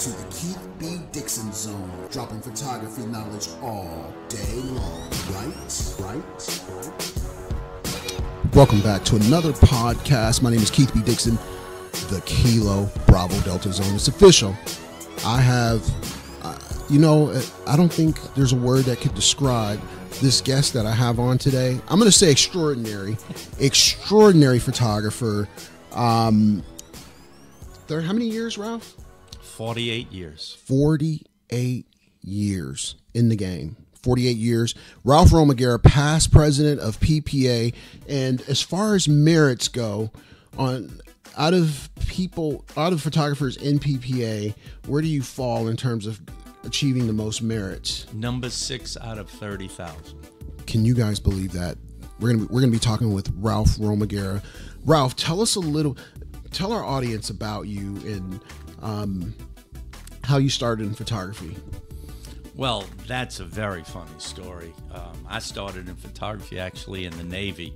to the Keith B. Dixon Zone, dropping photography knowledge all day long. Right? Right? Welcome back to another podcast. My name is Keith B. Dixon, the Kilo Bravo Delta Zone. It's official. I have, uh, you know, I don't think there's a word that could describe this guest that I have on today. I'm going to say extraordinary, extraordinary photographer. Um, there, how many years, Ralph? 48 years. 48 years in the game. 48 years. Ralph Romaguera, past president of PPA, and as far as merits go, on out of people, out of photographers in PPA, where do you fall in terms of achieving the most merits? Number six out of 30,000. Can you guys believe that? We're gonna be, we're gonna be talking with Ralph Romaguera. Ralph, tell us a little, tell our audience about you and um, how you started in photography. Well, that's a very funny story. Um, I started in photography actually in the Navy.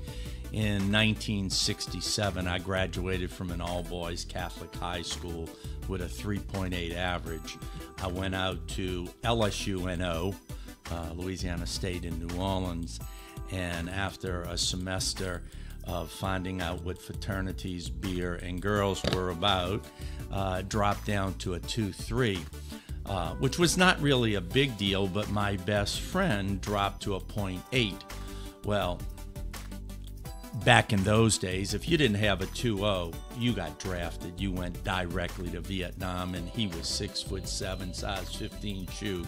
In 1967, I graduated from an all boys Catholic high school with a 3.8 average. I went out to LSUNO, uh, Louisiana State in New Orleans, and after a semester of finding out what fraternities, beer, and girls were about, uh, dropped down to a 2 3. Uh, which was not really a big deal, but my best friend dropped to a 0.8. Well, back in those days, if you didn't have a 2-0, you got drafted. You went directly to Vietnam, and he was six foot seven, size 15 shoe,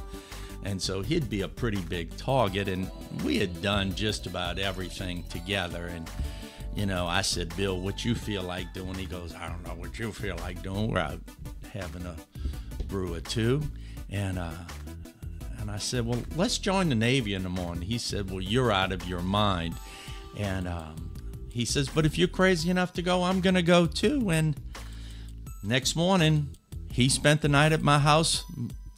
and so he'd be a pretty big target. And we had done just about everything together. And you know, I said, Bill, what you feel like doing? He goes, I don't know what you feel like doing. We're out having a brew or two, and uh, and I said, well, let's join the Navy in the morning. He said, well, you're out of your mind, and um, he says, but if you're crazy enough to go, I'm gonna go too. And next morning, he spent the night at my house.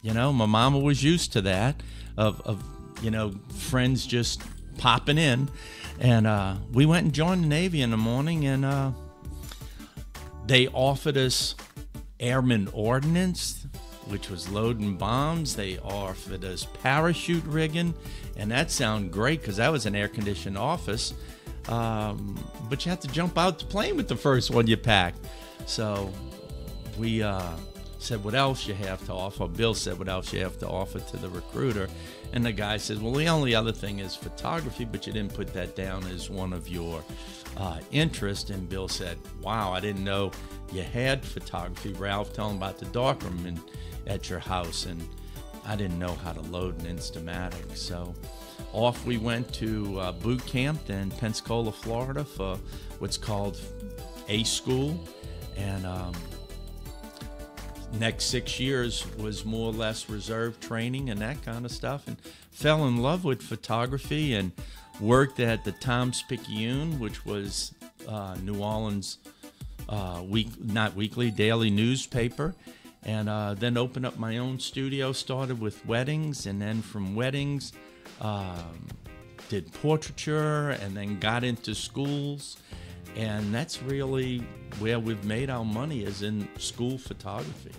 You know, my mama was used to that of, of you know friends just popping in, and uh, we went and joined the Navy in the morning, and uh, they offered us airman ordnance, which was loading bombs. They offered us parachute rigging, and that sounded great because that was an air conditioned office. Um, but you had to jump out the plane with the first one you packed. So we uh, said, What else you have to offer? Bill said, What else you have to offer to the recruiter? And the guy says, Well, the only other thing is photography, but you didn't put that down as one of your uh, interests. And Bill said, Wow, I didn't know you had photography. Ralph, tell him about the darkroom at your house. And I didn't know how to load an Instamatic. So off we went to uh, boot camp in Pensacola, Florida for what's called A School. And um, next six years was more or less reserve training and that kind of stuff. And fell in love with photography and worked at the Times Picayune, which was uh, New Orleans uh, week, not weekly, daily newspaper. And uh, then opened up my own studio, started with weddings, and then from weddings, um, did portraiture and then got into schools and that's really where we've made our money is in school photography.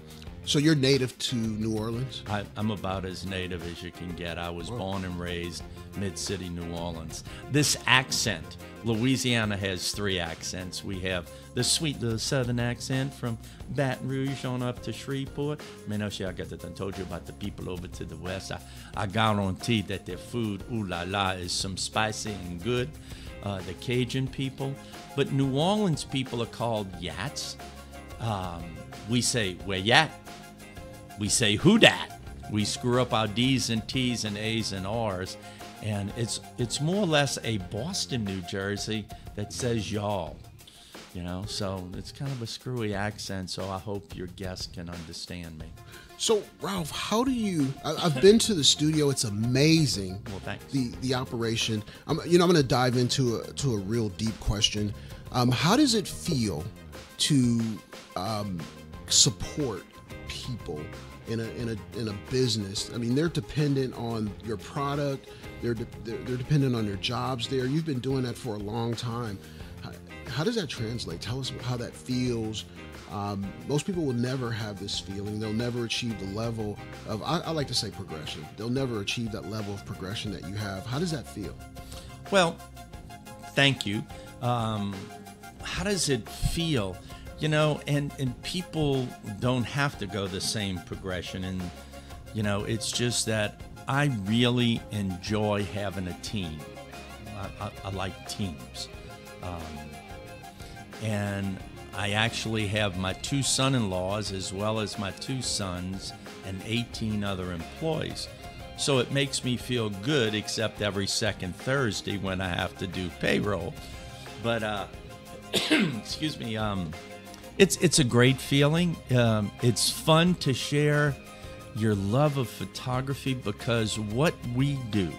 So you're native to new orleans? I, am about as native as you can get. I was born and raised mid-city new orleans. This accent louisiana has three accents. We have the sweet little southern accent from baton rouge on up to shreveport. Man i got that i told you about the people over to the west. I, I guarantee that their food ooh la la is some spicy and good uh, the cajun people but new orleans people are called yats um, we say where yat we say who dat we screw up our d's and t's and a's and r's and it's it's more or less a Boston, New Jersey that says y'all. You know, so it's kind of a screwy accent. So I hope your guests can understand me. So Ralph, how do you? I, have been to the studio. It's amazing. Well, thanks. The the operation. I'm you know I'm going to dive into a, to a real deep question. Um, how does it feel to um, support people in a in a in a business? I mean, they're dependent on your product they're, de- they're, they're dependent on their jobs there. You've been doing that for a long time. How, how does that translate? Tell us how that feels Um, most people will never have this feeling. They'll never achieve the level of, I, I like to say progression. They'll never achieve that level of progression that you have. How does that feel? Well, thank you. Um, how does it feel? You know, and, and people don't have to go the same progression. And, you know, it's just that I really enjoy having a team. I, I, I like teams. Um, and I actually have my two son in laws as well as my two sons and 18 other employees. So it makes me feel good, except every second Thursday when I have to do payroll. But, uh, excuse me, um, it's, it's a great feeling. Um, it's fun to share your love of photography because what we do,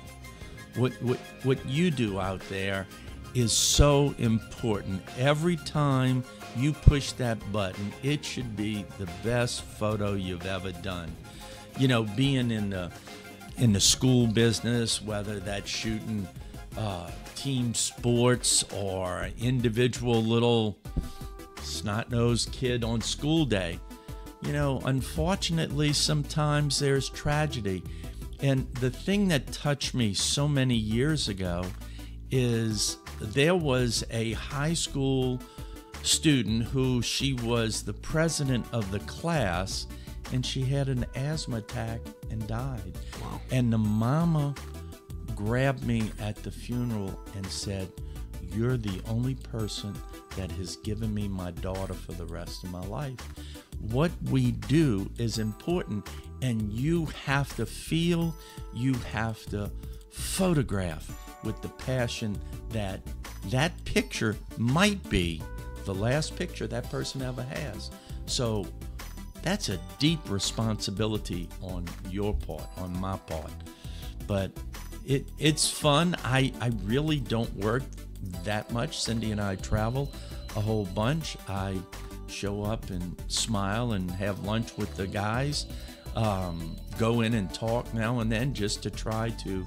what, what, what you do out there, is so important. Every time you push that button, it should be the best photo you've ever done. You know, being in the in the school business, whether that's shooting uh, team sports or individual little snot-nosed kid on school day. You know, unfortunately, sometimes there's tragedy. And the thing that touched me so many years ago is there was a high school student who she was the president of the class and she had an asthma attack and died. Wow. And the mama grabbed me at the funeral and said, You're the only person that has given me my daughter for the rest of my life. What we do is important, and you have to feel, you have to photograph with the passion that that picture might be the last picture that person ever has. So that's a deep responsibility on your part, on my part. But it it's fun. I, I really don't work that much. Cindy and I travel a whole bunch. I show up and smile and have lunch with the guys. Um, go in and talk now and then just to try to,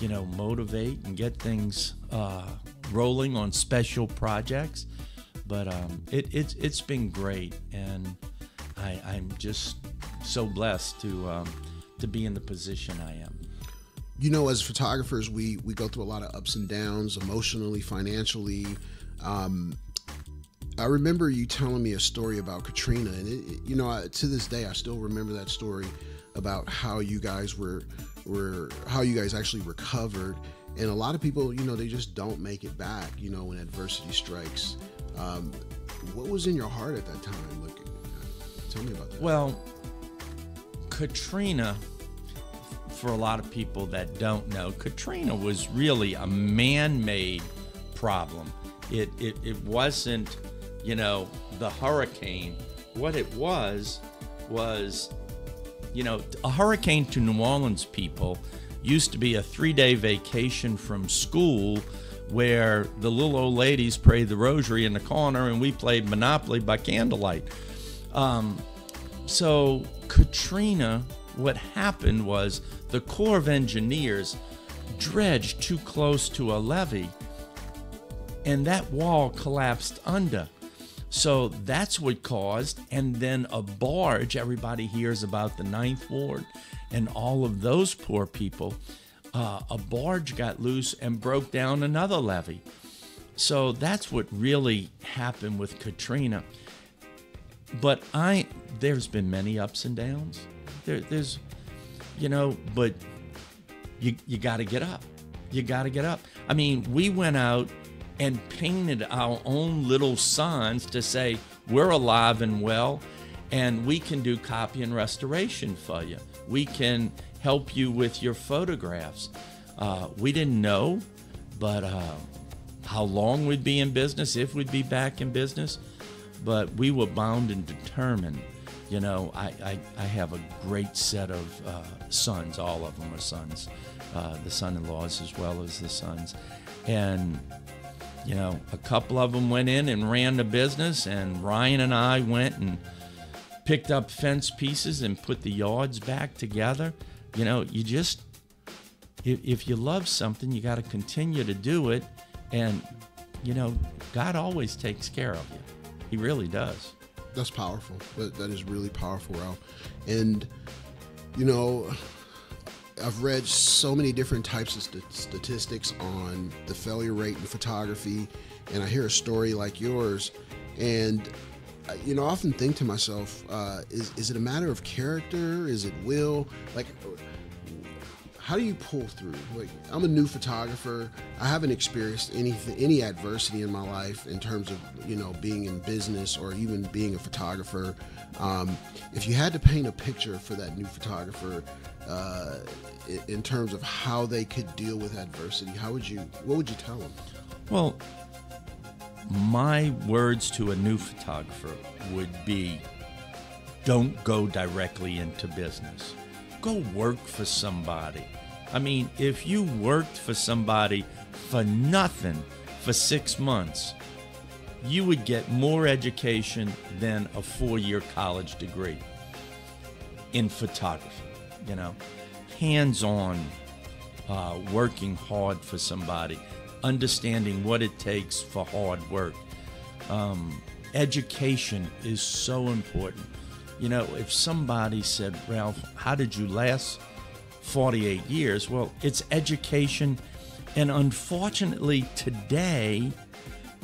you know, motivate and get things uh, rolling on special projects. But um, it, it, it's been great, and I, I'm just so blessed to um, to be in the position I am. You know, as photographers, we we go through a lot of ups and downs, emotionally, financially. Um, I remember you telling me a story about Katrina, and it, it, you know, I, to this day, I still remember that story about how you guys were were how you guys actually recovered. And a lot of people, you know, they just don't make it back. You know, when adversity strikes. Um, what was in your heart at that time? Like, tell me about that. Well, Katrina, for a lot of people that don't know, Katrina was really a man made problem. It, it, it wasn't, you know, the hurricane. What it was, was, you know, a hurricane to New Orleans people used to be a three day vacation from school where the little old ladies prayed the rosary in the corner and we played Monopoly by candlelight. Um, so, Katrina, what happened was the Corps of Engineers dredged too close to a levee and that wall collapsed under. So that's what caused, and then a barge, everybody hears about the Ninth Ward and all of those poor people. Uh, a barge got loose and broke down another levee. So that's what really happened with Katrina. But I, there's been many ups and downs. There, there's, you know, but you you got to get up. You got to get up. I mean, we went out and painted our own little signs to say we're alive and well, and we can do copy and restoration for you. We can help you with your photographs. Uh, we didn't know, but uh, how long we'd be in business, if we'd be back in business, but we were bound and determined. You know, I, I, I have a great set of uh, sons, all of them are sons, uh, the son in laws as well as the sons. And, you know, a couple of them went in and ran the business, and Ryan and I went and picked up fence pieces and put the yards back together. You know, you just, if, if you love something, you got to continue to do it. And, you know, God always takes care of you. He really does. That's powerful. That, that is really powerful, Ralph. And you know, I've read so many different types of st- statistics on the failure rate in photography, and I hear a story like yours, and you know, I often think to myself, uh, is is it a matter of character? Is it will? Like, how do you pull through? Like, I'm a new photographer. I haven't experienced any any adversity in my life in terms of you know being in business or even being a photographer. Um, if you had to paint a picture for that new photographer, uh, in terms of how they could deal with adversity, how would you? What would you tell them? Well, my words to a new photographer would be don't go directly into business. Go work for somebody. I mean, if you worked for somebody for nothing for six months, you would get more education than a four year college degree in photography. You know, hands on, uh, working hard for somebody understanding what it takes for hard work. Um, education is so important. You know, if somebody said, Ralph, how did you last 48 years? Well, it's education. And unfortunately, today,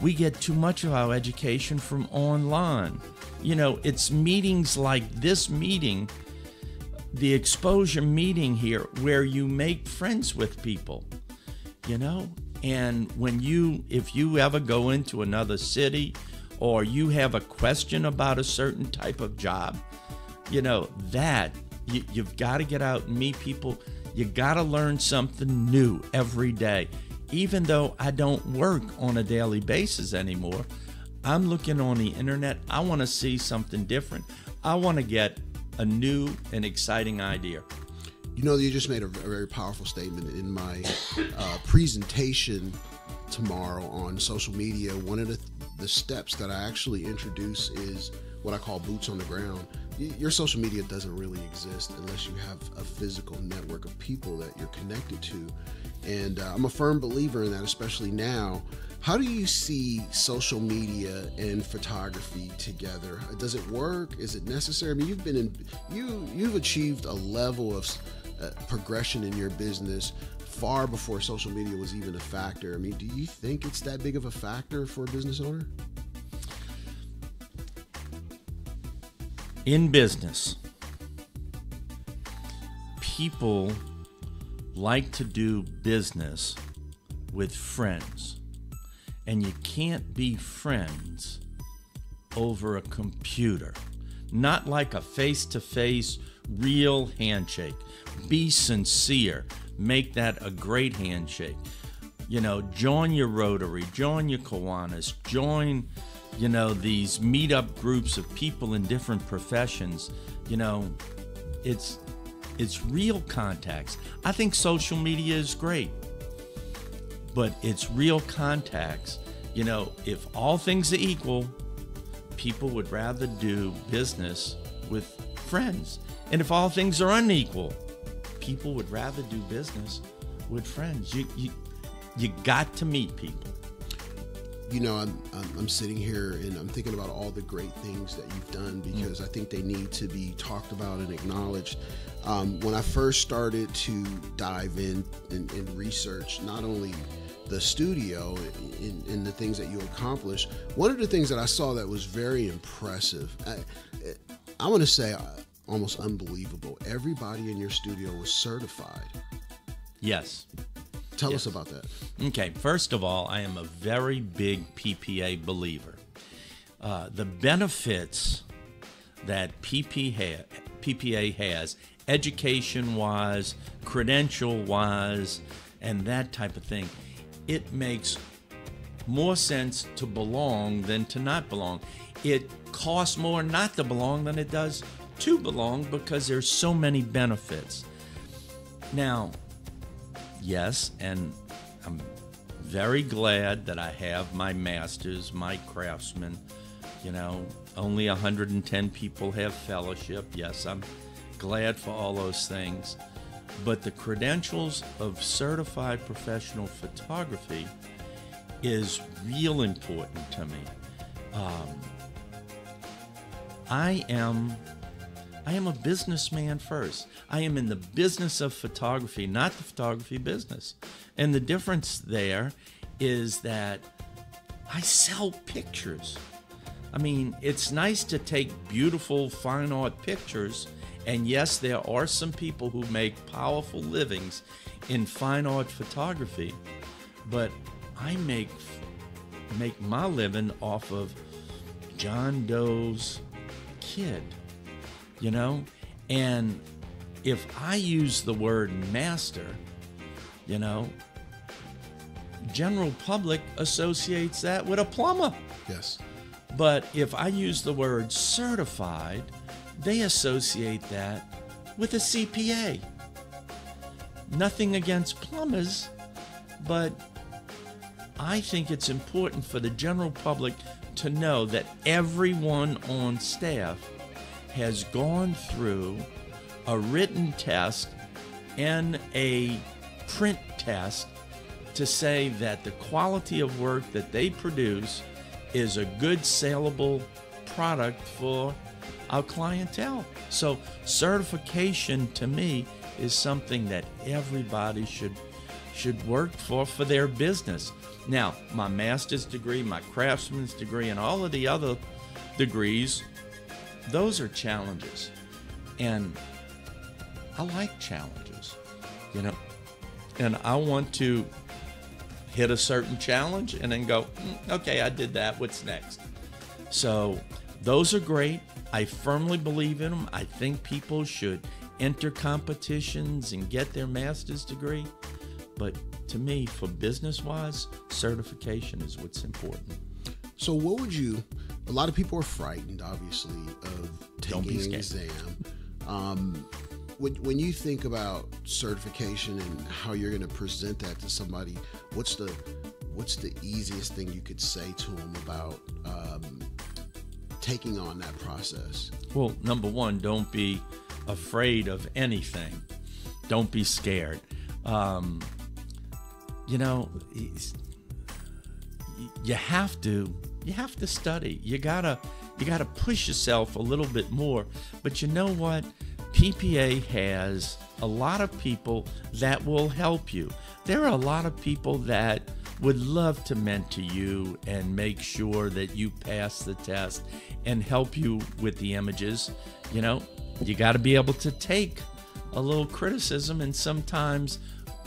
we get too much of our education from online. You know, it's meetings like this meeting, the exposure meeting here, where you make friends with people. You know, and when you, if you ever go into another city or you have a question about a certain type of job, you know, that you, you've got to get out and meet people. You got to learn something new every day. Even though I don't work on a daily basis anymore, I'm looking on the internet. I want to see something different. I want to get a new and exciting idea. You know, you just made a, very powerful statement in my uh, presentation tomorrow on social media. One of the, the steps that I actually introduce is what I call boots on the ground. Your social media doesn't really exist unless you have a physical network of people that you're connected to. And uh, I'm a firm believer in that, especially now. How do you see social media and photography together? Does it work? Is it necessary? I mean, you've been in you you've achieved a level of uh, progression in your business far before social media was even a factor. I mean, do you think it's that big of a factor for a business owner? In business, people like to do business with friends, and you can't be friends over a computer. Not like a face to face, real handshake. Be sincere. Make that a great handshake. You know, join your Rotary, join your Kiwanis, join, you know, these meetup groups of people in different professions. You know, it's it's real contacts. I think social media is great, but it's real contacts. You know, if all things are equal, people would rather do business with friends. And if all things are unequal, people would rather do business with friends. You you you got to meet people. You know, I'm, I'm, I'm sitting here and I'm thinking about all the great things that you've done because mm. I think they need to be talked about and acknowledged. Um, when I first started to dive in and, and research, not only the studio and, the things that you accomplish, one of the things that I saw that was very impressive, I, I want to say uh, almost unbelievable. Everybody in your studio was certified. Yes. Tell yes. us about that. Okay, first of all, I am a very big PPA believer. Uh, the benefits that PP ha- PPA has, education wise, credential wise, and that type of thing, it makes more sense to belong than to not belong. It costs more not to belong than it does to belong because there's so many benefits. Now, yes, and I'm very glad that I have my masters, my craftsmen. You know, only 110 people have fellowship. Yes, I'm glad for all those things. But the credentials of certified professional photography is real important to me. Um, I am I am a businessman first. I am in the business of photography, not the photography business. And the difference there is that I sell pictures. I mean, it's nice to take beautiful fine art pictures. And yes, there are some people who make powerful livings in fine art photography, but I make make my living off of John Doe's kid, you know? And if I use the word master, you know, general public associates that with a plumber. Yes. But if I use the word certified, they associate that with a CPA. Nothing against plumbers, but I think it's important for the general public to know that everyone on staff has gone through a written test and a print test to say that the quality of work that they produce is a good saleable product for our clientele. So certification to me is something that everybody should should work for for their business. Now, my master's degree, my craftsman's degree, and all of the other degrees, those are challenges. And I like challenges, you know. And I want to hit a certain challenge and then go, "Mm, okay, I did that. What's next? So those are great. I firmly believe in them. I think people should enter competitions and get their master's degree. But to me, for business wise, certification is what's important. So, what would you? A lot of people are frightened, obviously, of Don't be taking an exam. Um, when, when you think about certification and how you're going to present that to somebody, what's the what's the easiest thing you could say to them about um, taking on that process? Well, number one, don't be afraid of anything. Don't be scared. Um, you know, you have to you have to study. You gotta you gotta push yourself a little bit more. But you know what? PPA has a lot of people that will help you. There are a lot of people that would love to mentor you and make sure that you pass the test and help you with the images. You know, you got to be able to take a little criticism, and sometimes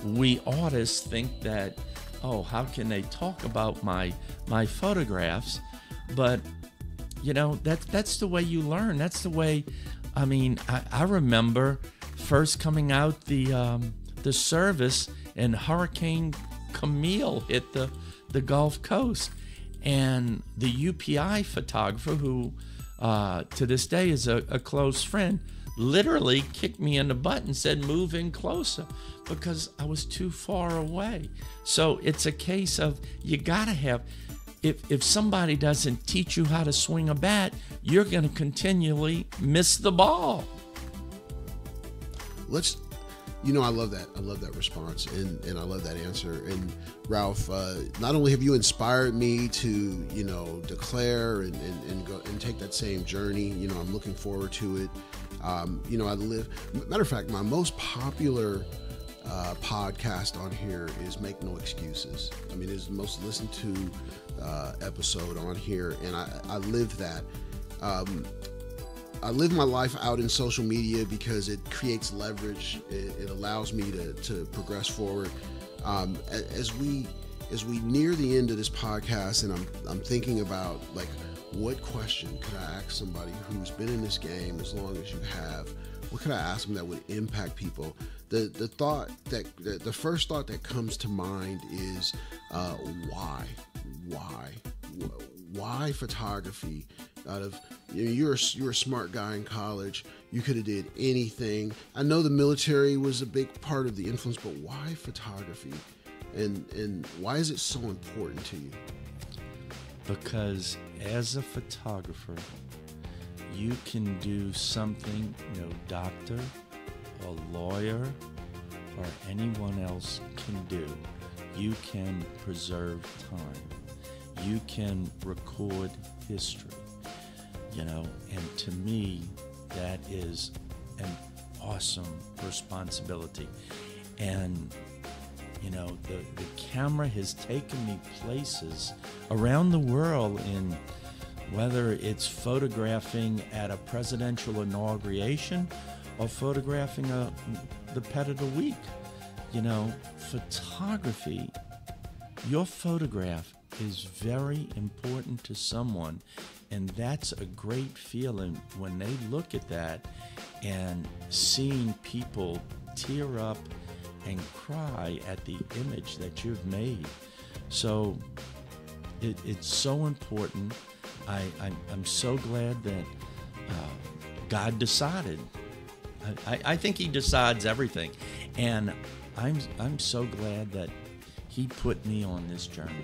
we artists think that, oh, how can they talk about my my photographs? But you know that's that's the way you learn. That's the way. I mean, I, I remember first coming out the um, the service and Hurricane Camille hit the the Gulf Coast, and the UPI photographer who uh, to this day is a, a close friend literally kicked me in the butt and said move in closer because I was too far away. So it's a case of you gotta have if if somebody doesn't teach you how to swing a bat, you're gonna continually miss the ball. let's you know i love that i love that response and and i love that answer and ralph uh, not only have you inspired me to you know declare and and, and go and take that same journey you know i'm looking forward to it um, you know i live matter of fact my most popular uh, podcast on here is Make No Excuses. I mean, it's the most listened to uh, episode on here, and I, I live that. Um, I live my life out in social media because it creates leverage. It, it allows me to, to progress forward. Um, as we as we near the end of this podcast, and I'm I'm thinking about like what question could I ask somebody who's been in this game as long as you have? What could I ask them that would impact people? The the thought that the, the first thought that comes to mind is uh, why, why, why photography? Out of you know, you're a, you're a smart guy in college. You could have did anything. I know the military was a big part of the influence, but why photography? And and why is it so important to you? Because as a photographer, you can do something no doctor, a lawyer, or anyone else can do. You can preserve time. You can record history. You know, and to me, that is an awesome responsibility. And, you know, the, the camera has taken me places around the world in whether it's photographing at a presidential inauguration or photographing a, the pet of the week. You know, photography, your photograph is very important to someone. And that's a great feeling when they look at that and seeing people tear up and cry at the image that you've made. So it, it's so important. I, I, am so glad that uh, God decided. I, I think He decides everything. And I'm, I'm so glad that He put me on this journey.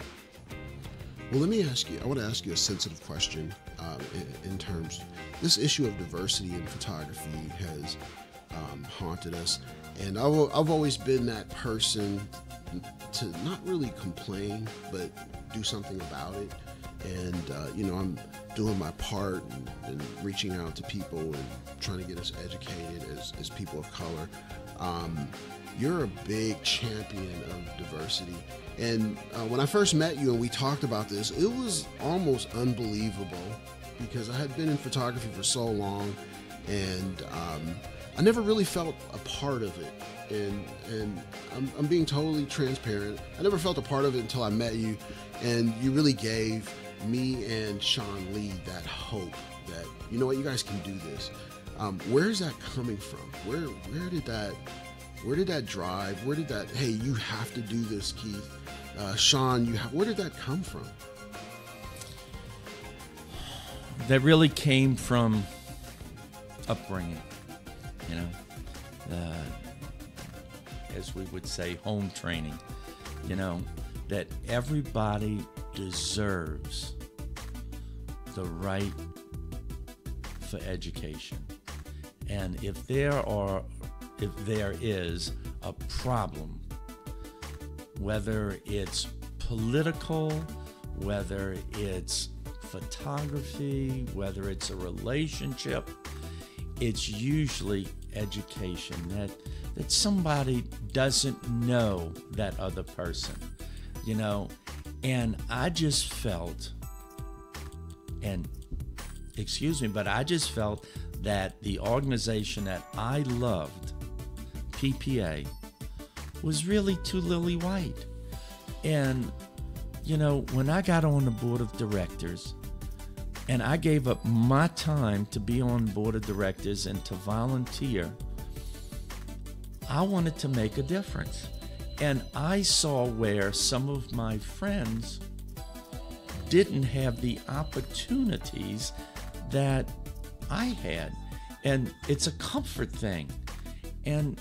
Well, let me ask you. I want to ask you a sensitive question um, in, terms. This issue of diversity in photography has um, haunted us, and I've, I've always been that person to not really complain, but do something about it. And uh, you know, I'm doing my part and, and, reaching out to people and trying to get us educated as, as people of color. Um, you're a big champion of diversity. And uh, when I first met you and we talked about this, it was almost unbelievable because I had been in photography for so long and um, I never really felt a part of it. And, and I'm, I'm being totally transparent. I never felt a part of it until I met you, and you really gave me and Sean Lee that hope that you know what you guys can do this. Um, where is that coming from? Where where did that where did that drive? Where did that, hey, you have to do this, Keith? Uh, Sean, you have, where did that come from? That really came from upbringing, you know, uh, as we would say, home training, you know, that everybody deserves the right for education. And if there are if there is a problem, whether it's political, whether it's photography, whether it's a relationship, it's usually education that that somebody doesn't know that other person, you know. And I just felt and excuse me, but I just felt that the organization that I loved PPA was really too lily white. And, you know, when I got on the board of directors and I gave up my time to be on board of directors and to volunteer, I wanted to make a difference. And I saw where some of my friends didn't have the opportunities that I had. And it's a comfort thing. And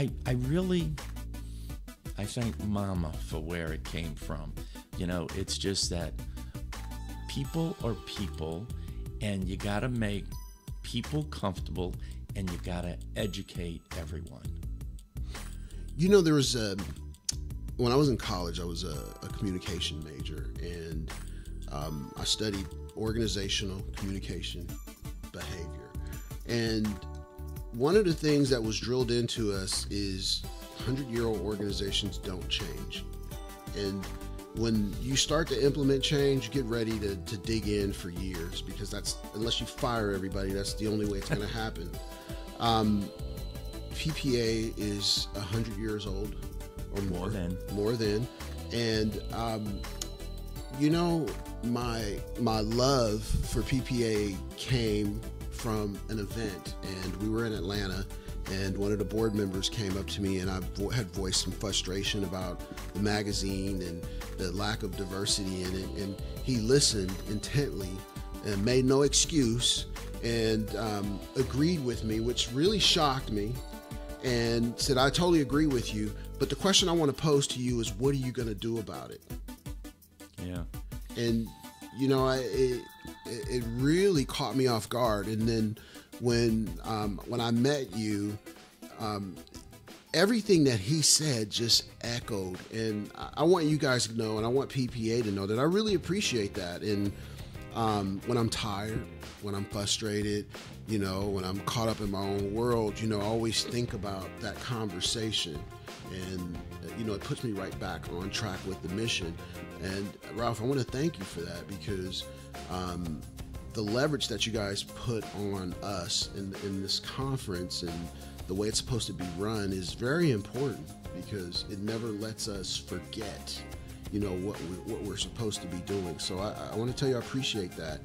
I, I really I thank mama for where it came from. You know, it's just that people are people and you got to make people comfortable and you got to educate everyone. You know, there was a, when I was in college, I was a, a communication major and um, I studied organizational communication behavior. And one of the things that was drilled into us is 100 year old organizations don't change. And when you start to implement change, get ready to, to dig in for years because that's, unless you fire everybody, that's the only way it's going to happen. Um, PPA is 100 years old or more. More than. More than. And, um, you know, my my love for PPA came from an event, and we were in Atlanta. And one of the board members came up to me, and I vo- had voiced some frustration about the magazine and the lack of diversity in it. And he listened intently and made no excuse and um, agreed with me, which really shocked me. And said, I totally agree with you. But the question I want to pose to you is, what are you going to do about it? Yeah. And, you know, it, it really caught me off guard. And then when um, when I met you, um, everything that he said just echoed. And I, I want you guys to know, and I want PPA to know that I really appreciate that. And um, when I'm tired, when I'm frustrated, you know, when I'm caught up in my own world, you know, I always think about that conversation. And, you know, it puts me right back on track with the mission. And Ralph, I want to thank you for that because um, the leverage that you guys put on us in, in this conference and the way it's supposed to be run is very important because it never lets us forget you know what we're, what we're supposed to be doing. So I, I want to tell you I appreciate that.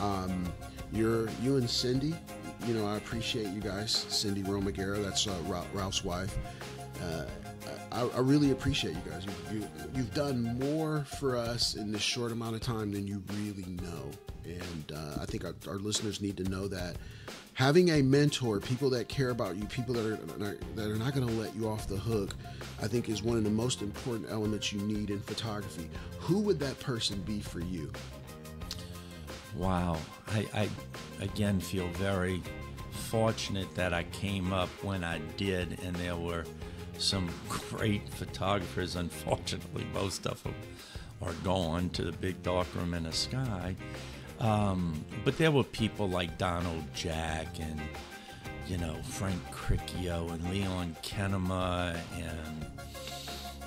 Um, you're you and Cindy, you know I appreciate you guys. Cindy Romaguera, that's uh, Ralph's wife. Uh, I, I, really appreciate you guys. You, you, you've done more for us in this short amount of time than you really know, and uh, I think our, our listeners need to know that having a mentor, people that care about you, people that are that are not going to let you off the hook, I think is one of the most important elements you need in photography. Who would that person be for you? Wow, I, I again feel very fortunate that I came up when I did, and there were some great photographers. Unfortunately, most of them are gone to the big dark room in the sky. Um, but there were people like Donald Jack and, you know, Frank Cricchio and Leon Kennamer and,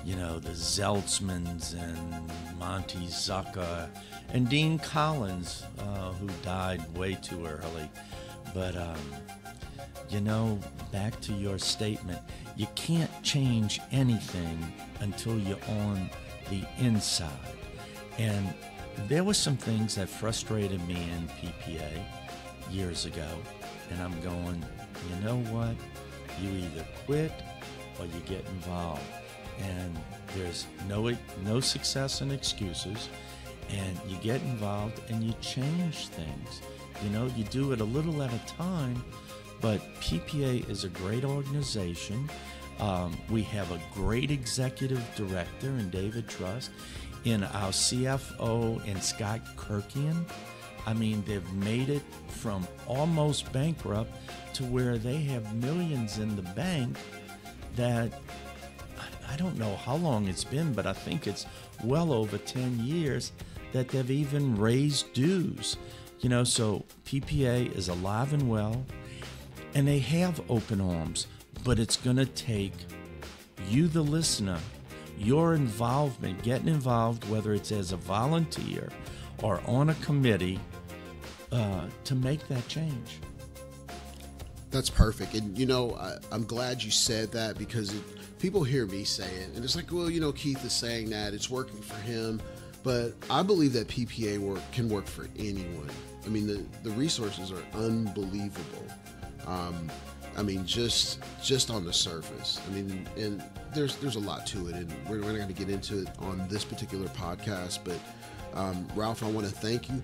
you know, the Zeltzmans and Monty Zucker and Dean Collins, uh, who died way too early. But, um, you know, back to your statement, you can't change anything until you're on the inside. And there were some things that frustrated me in PPA years ago, and I'm going, you know what? You either quit or you get involved. And there's no no success and excuses, and you get involved and you change things. You know, you do it a little at a time, but PPA is a great organization. Um, we have a great executive director in David Trust in our CFO and Scott Kurkian. I mean, they've made it from almost bankrupt to where they have millions in the bank that I don't know how long it's been, but I think it's well over 10 years that they've even raised dues. You know, so PPA is alive and well, and they have open arms, but it's going to take you, the listener, your involvement, getting involved, whether it's as a volunteer or on a committee, uh, to make that change. That's perfect. And, you know, I, am glad you said that because it, people hear me say it, and it's like, well, you know, Keith is saying that it's working for him. But I believe that PPA work can work for anyone. I mean, the, the resources are unbelievable. Um, I mean, just just on the surface. I mean, and there's there's a lot to it, and we're, we're not going to get into it on this particular podcast. But um, Ralph, I want to thank you.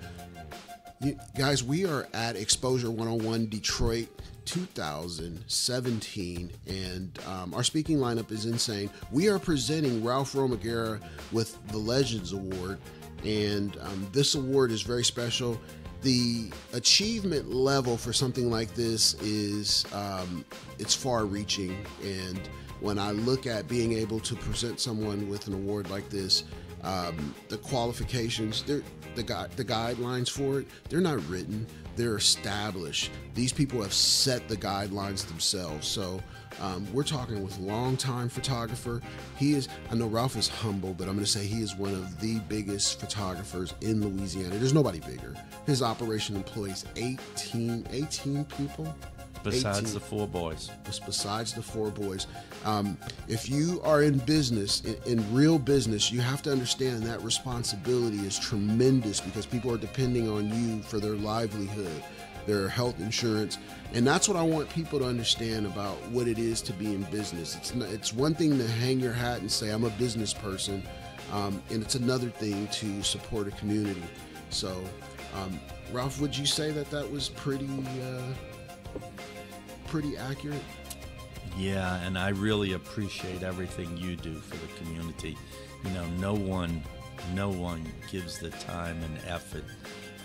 you. Guys, we are at Exposure 101 Detroit 2017, and um, our speaking lineup is insane. We are presenting Ralph Romaguera with the Legends Award, and um, this award is very special the achievement level for something like this is um, it's far reaching and when i look at being able to present someone with an award like this um, the qualifications the, the guidelines for it they're not written they're established these people have set the guidelines themselves so um, we're talking with longtime photographer. He is, I know Ralph is humble, but I'm going to say he is one of the biggest photographers in Louisiana. There's nobody bigger. His operation employs 18, 18 people. Besides 18, the four boys. Besides the four boys. Um, if you are in business, in, in real business, you have to understand that responsibility is tremendous because people are depending on you for their livelihood their health insurance. And that's what I want people to understand about what it is to be in business. It's not, it's one thing to hang your hat and say I'm a business person, um, and it's another thing to support a community. So, um, Ralph, would you say that that was pretty uh, pretty accurate? Yeah, and I really appreciate everything you do for the community. You know, no one no one gives the time and effort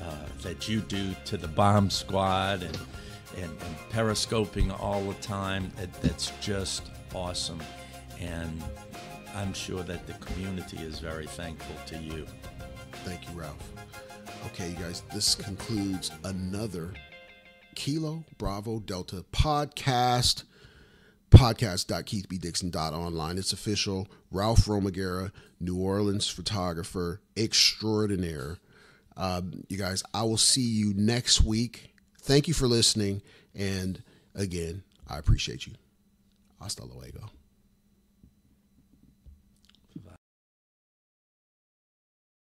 uh, that you do to the bomb squad and, and, and periscoping all the time. It, that's just awesome. And I'm sure that the community is very thankful to you. Thank you, Ralph. Okay, you guys, this concludes another Kilo Bravo Delta podcast. Podcast.keithbdixon.online. It's official. Ralph Romaguera, New Orleans photographer extraordinaire. Um, you guys, I will see you next week. Thank you for listening. And again, I appreciate you. Hasta luego.